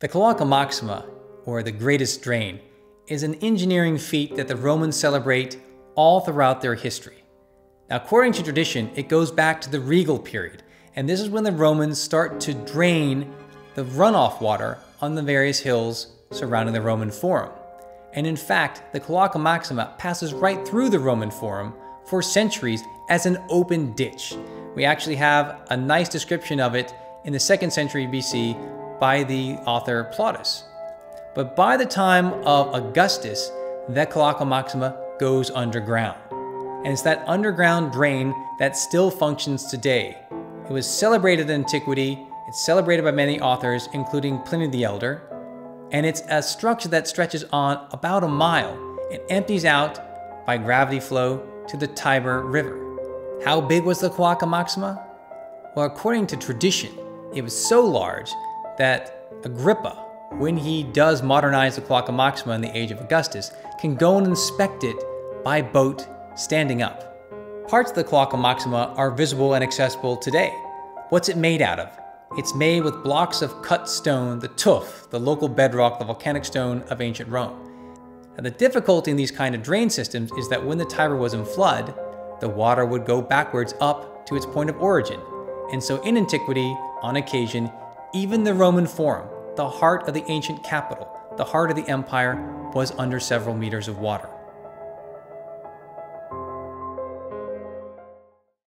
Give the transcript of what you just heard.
The Cloaca Maxima, or the Greatest Drain, is an engineering feat that the Romans celebrate all throughout their history. Now, according to tradition, it goes back to the regal period, and this is when the Romans start to drain the runoff water on the various hills surrounding the Roman Forum. And in fact, the Cloaca Maxima passes right through the Roman Forum for centuries as an open ditch. We actually have a nice description of it in the second century BC by the author Plautus. But by the time of Augustus, the Cloaca Maxima goes underground. And it's that underground drain that still functions today. It was celebrated in antiquity, it's celebrated by many authors, including Pliny the Elder, and it's a structure that stretches on about a mile and empties out by gravity flow to the Tiber River. How big was the Cloaca Maxima? Well, according to tradition, it was so large that Agrippa, when he does modernize the Cloaca Maxima in the age of Augustus, can go and inspect it by boat standing up. Parts of the Cloaca Maxima are visible and accessible today. What's it made out of? It's made with blocks of cut stone, the tuff, the local bedrock, the volcanic stone of ancient Rome. Now, the difficulty in these kind of drain systems is that when the Tiber was in flood, the water would go backwards up to its point of origin. And so in antiquity, on occasion, even the Roman Forum, the heart of the ancient capital, the heart of the empire, was under several meters of water.